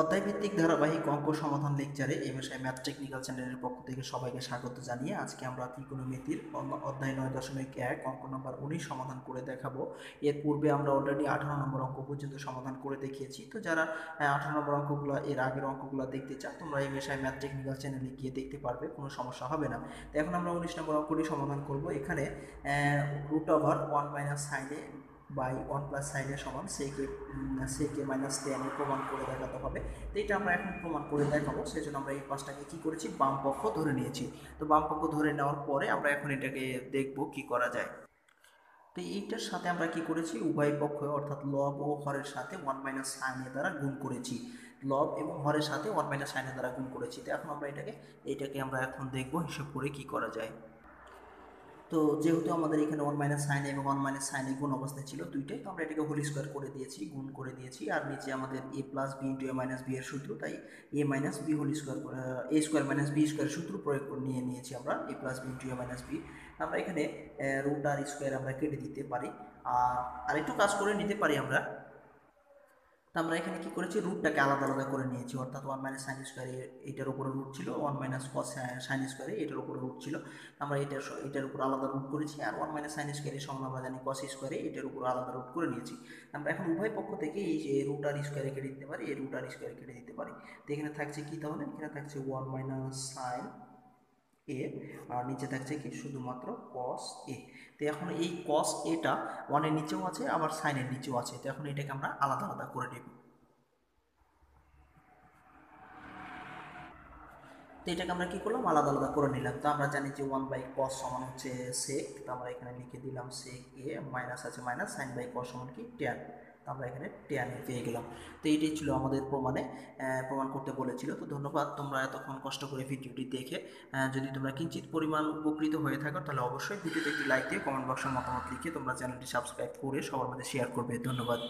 অধ্যায়ভিত্তিক ধারাবাহিক অঙ্ক সমাধান লেকচারে এম এস ম্যাথ টেকনিক্যাল চ্যানেলের পক্ষ থেকে সবাইকে স্বাগত জানিয়ে আজকে আমরা ত্রিকোণমিতির অধ্যায় নয় দশমিক এক, অঙ্ক নম্বর উনিশ সমাধান করে দেখাবো। এর পূর্বে আমরা অলরেডি আঠারো নম্বর অঙ্ক পর্যন্ত সমাধান করে দেখিয়েছি। তো যারা আঠারো নম্বর অঙ্কগুলো, এর আগের অঙ্কগুলো দেখতে চান, তোমরা এম এস ম্যাথ টেকনিক্যাল চ্যানেলে গিয়ে দেখতে পারবে, কোনো সমস্যা হবে না। তো এখন আমরা উনিশ নম্বর অঙ্কটি সমাধান করব। এখানে রুট ওভার ওয়ান মাইনাস সাইনে বাই ওয়ান প্লাস সাইনের সমান সেকে সেকে মাইনাস টেনে প্রমাণ করে দেখাতে হবে। তো এটা আমরা এখন প্রমাণ করে দেখাবো সেই জন্য আমরা এই পাঁচটাকে কী করেছি? বাম পক্ষ ধরে নিয়েছি। তো বাম পক্ষ ধরে নেওয়ার পরে আমরা এখন এটাকে দেখব কি করা যায়। তো এইটার সাথে আমরা কি করেছি? উভয় পক্ষ, অর্থাৎ লব ও হরের সাথে ওয়ান মাইনাস সাইনের দ্বারা গুণ করেছি। লব এবং হরের সাথে ওয়ান মাইনাস সাইনের দ্বারা গুণ করেছি। তো এখন আমরা এটাকে এটাকে আমরা এখন দেখব, হিসাব করে কি করা যায়। তো যেহেতু আমাদের এখানে ওয়ান মাইনাস সাইন এবং ওয়ান মাইনাস সাইন গুণ অবস্থায় ছিল দুইটাই, তো আমরা এটাকে হোল স্কোয়ার করে দিয়েছি, গুণ করে দিয়েছি। আর নিচে আমাদের A plus B into A minus B এর সূত্র, তাই A minus B whole square A square minus B square সূত্র প্রয়োগ করে নিয়ে নিয়েছি আমরা A plus B into A minus B আমরা এখানে রুট আর স্কোয়ার আমরা কেটে দিতে পারি। আর আরেকটু কাজ করে নিতে পারি আমরা। তো আমরা এখানে কি করেছি? রুটটাকে আলাদা আলাদা করে নিয়েছি। অর্থাৎ ওয়ান মাইনাস সাইন স্কোয়ারে এটার উপরে রুট ছিল ওয়ান মাইনাস কস সাইন স্কোয়ারে এটার উপরে রুট ছিল। আমরা এটার এটার উপর আলাদা রুট করেছি আর ওয়ান মাইনাস সাইন স্কোয়ারের সমান আমরা জানি কস স্কোয়ারে এটার উপর আলাদা রুট করে নিয়েছি। আমরা এখন উভয় পক্ষ থেকে এই যে রুট আর স্কোয়ারে কেটে দিতে পারি, এই রুট আর স্কোয়ারে কেটে দিতে পারি। তো এখানে থাকছে কি তাহলে? এখানে থাকছে ওয়ান মাইনাস সাইন এ আর নিচে থাকছে কি? শুধুমাত্র কস এ তো এখন এই কস এটা ওয়ানের নিচেও আছে, আবার সাইনের নিচেও আছে। তো এখন এটাকে আমরা আলাদা আলাদা করে তো এটাকে আমরা কি করলাম? আলাদা আলাদা করে নিলাম। তো আমরা জানি যে ওয়ান বাই কস সমান হচ্ছে সেক তো আমরা এখানে লিখে দিলাম সেক এ মাইনাস আছে মাইনাস সাইন বাই কস সমান কি? ট্যান তো আমরা এখানে ট্যান পেয়ে গেলাম। তো এইটাই ছিল আমাদের প্রমাণে প্রমাণ করতে বলেছিল। তো ধন্যবাদ তোমরা এতক্ষণ কষ্ট করে ভিডিওটি দেখে। যদি তোমরা কিঞ্চিত পরিমাণ উপকৃত হয়ে থাকো, তাহলে অবশ্যই ভিডিওতে একটি লাইক দিয়ে কমেন্ট বক্সের মতামত লিখে তোমরা চ্যানেলটি সাবস্ক্রাইব করে সবার মধ্যে শেয়ার করবে। ধন্যবাদ।